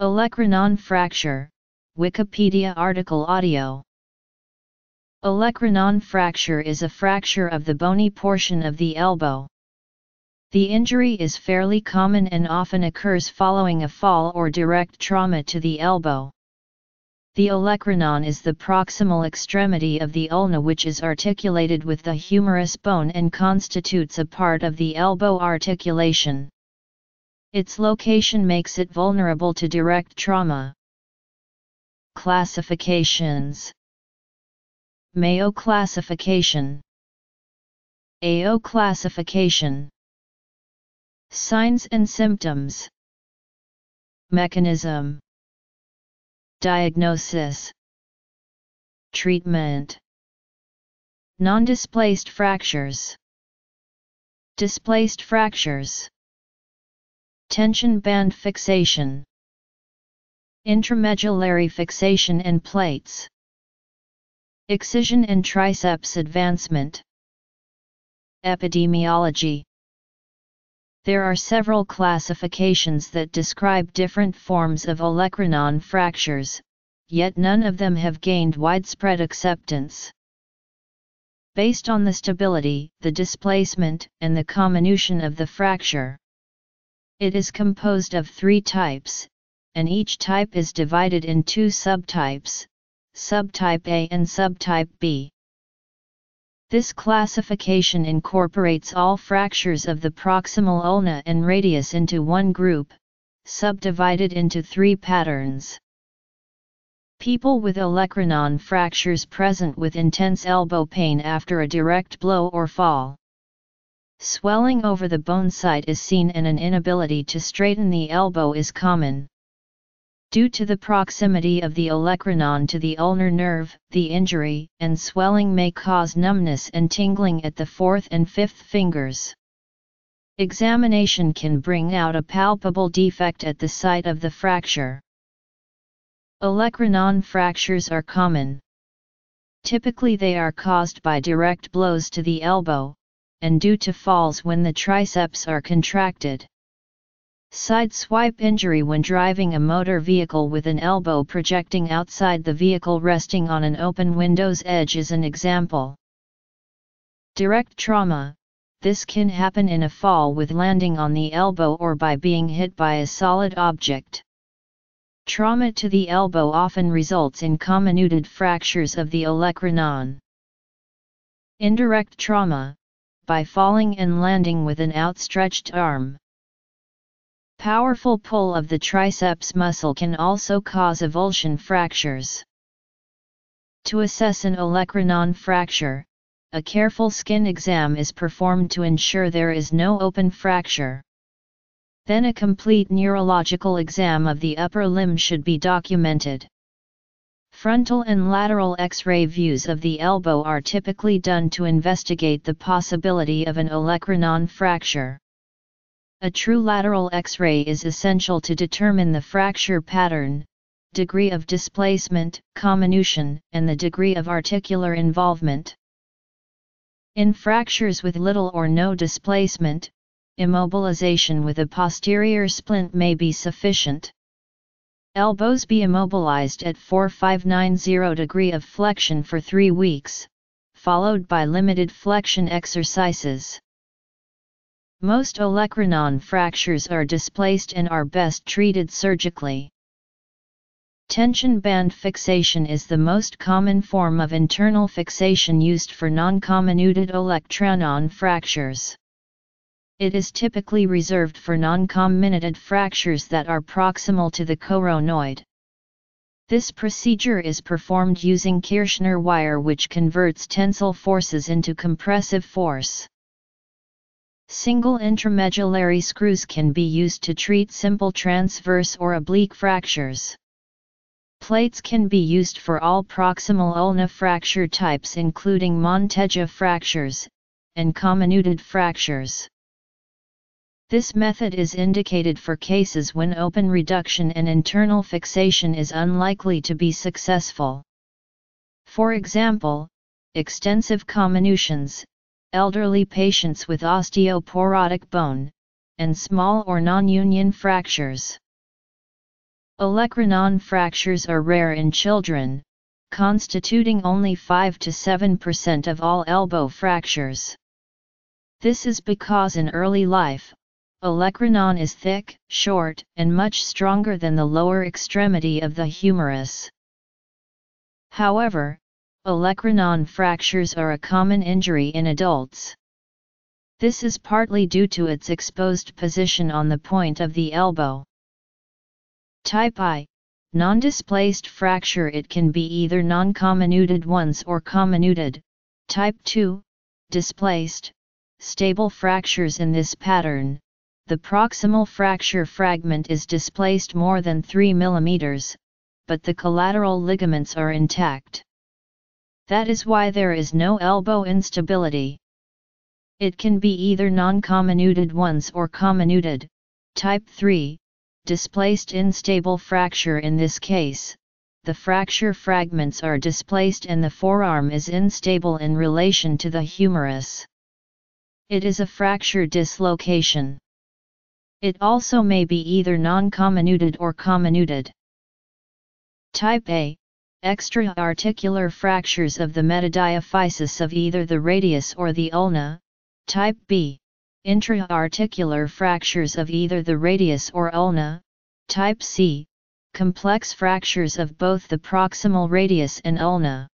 Olecranon fracture, Wikipedia article audio. Olecranon fracture is a fracture of the bony portion of the elbow. The injury is fairly common and often occurs following a fall or direct trauma to the elbow. The olecranon is the proximal extremity of the ulna which is articulated with the humerus bone and constitutes a part of the elbow articulation. Its location makes it vulnerable to direct trauma. Classifications. Mayo classification. AO classification. Signs and symptoms. Mechanism. Diagnosis. Treatment. Non-displaced fractures. Displaced fractures Tension band fixation. Intramedullary fixation and plates. Excision and triceps advancement. Epidemiology. There are several classifications that describe different forms of olecranon fractures, yet none of them have gained widespread acceptance. Based on the stability, the displacement, and the comminution of the fracture. It is composed of three types, and each type is divided in two subtypes, subtype A and subtype B. This classification incorporates all fractures of the proximal ulna and radius into one group, subdivided into three patterns. People with olecranon fractures present with intense elbow pain after a direct blow or fall. Swelling over the bone site is seen and an inability to straighten the elbow is common. Due to the proximity of the olecranon to the ulnar nerve, the injury and swelling may cause numbness and tingling at the fourth and fifth fingers. Examination can bring out a palpable defect at the site of the fracture. Olecranon fractures are common. Typically they are caused by direct blows to the elbow, and due to falls when the triceps are contracted. Side swipe injury when driving a motor vehicle with an elbow projecting outside the vehicle resting on an open window's edge is an example. Direct trauma, this can happen in a fall with landing on the elbow or by being hit by a solid object. Trauma to the elbow often results in comminuted fractures of the olecranon. Indirect trauma, by falling and landing with an outstretched arm. Powerful pull of the triceps muscle can also cause avulsion fractures. To assess an olecranon fracture, a careful skin exam is performed to ensure there is no open fracture. Then a complete neurological exam of the upper limb should be documented. Frontal and lateral X-ray views of the elbow are typically done to investigate the possibility of an olecranon fracture. A true lateral X-ray is essential to determine the fracture pattern, degree of displacement, comminution, and the degree of articular involvement. In fractures with little or no displacement, immobilization with a posterior splint may be sufficient. Elbows be immobilized at 4590 degree of flexion for 3 weeks, followed by limited flexion exercises. Most olecranon fractures are displaced and are best treated surgically. Tension band fixation is the most common form of internal fixation used for non-comminuted olecranon fractures. It is typically reserved for non-comminuted fractures that are proximal to the coronoid. This procedure is performed using Kirschner wire which converts tensile forces into compressive force. Single intramedullary screws can be used to treat simple transverse or oblique fractures. Plates can be used for all proximal ulna fracture types including Monteggia fractures, and comminuted fractures. This method is indicated for cases when open reduction and internal fixation is unlikely to be successful. For example, extensive comminutions, elderly patients with osteoporotic bone, and small or non-union fractures. Olecranon fractures are rare in children, constituting only 5 to 7% of all elbow fractures. This is because in early life, olecranon is thick, short, and much stronger than the lower extremity of the humerus. However, olecranon fractures are a common injury in adults. This is partly due to its exposed position on the point of the elbow. Type I, non-displaced fracture It can be either non-comminuted ones or comminuted, type 2, displaced, stable fractures in this pattern, the proximal fracture fragment is displaced more than 3 mm, but the collateral ligaments are intact. That is why there is no elbow instability. It can be either non-comminuted ones or comminuted, type 3, displaced instable fracture in this case, the fracture fragments are displaced and the forearm is instable in relation to the humerus. It is a fracture dislocation. It also may be either non-comminuted or comminuted. Type A, extra-articular fractures of the metadiaphysis of either the radius or the ulna, type B, intra-articular fractures of either the radius or ulna, type C, complex fractures of both the proximal radius and ulna.